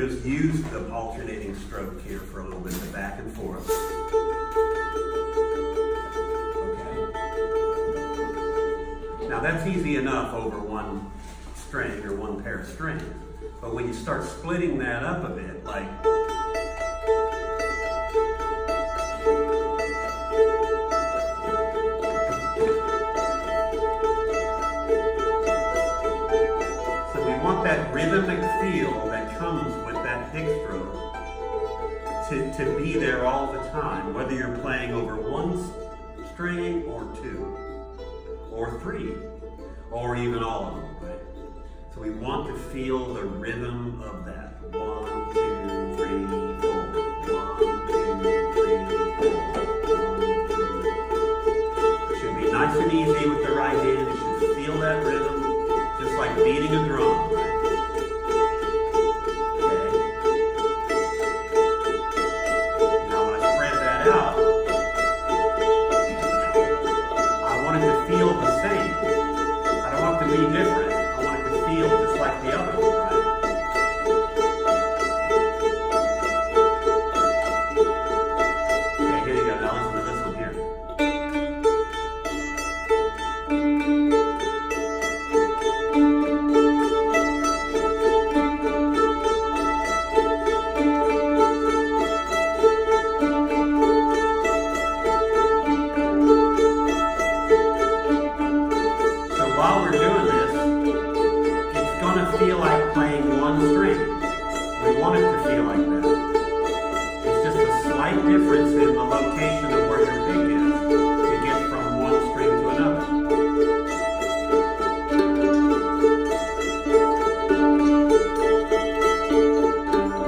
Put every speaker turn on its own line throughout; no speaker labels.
is use the alternating stroke here for a little bit, the back and forth. Okay. Now that's easy enough over one string or one pair of strings. But when you start splitting that up a bit, like So we want that rhythmic feel that comes with that to, to be there all the time, whether you're playing over one string or two, or three, or even all of them, right? So we want to feel the rhythm of that. One, two, three, four. One, two, three, four. It should be nice and easy with the right hand. You should feel that rhythm, just like beating a drum, feel like playing one string. We want it to feel like that. It's just a slight difference in the location of where your pick is to get from one string to another.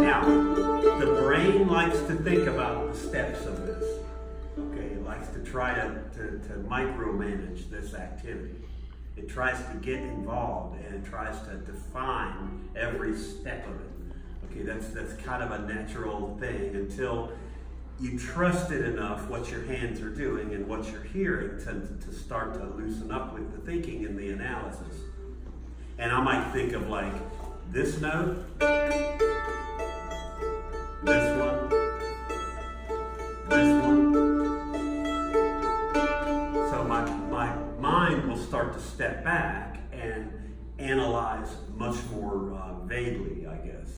Now, the brain likes to think about the steps of this. Okay, it likes to try to, to, to micromanage this activity. It tries to get involved and it tries to define every step of it. Okay, that's that's kind of a natural thing until you trust it enough what your hands are doing and what you're hearing to, to start to loosen up with the thinking and the analysis. And I might think of like this note, to step back and analyze much more uh, vaguely, I guess.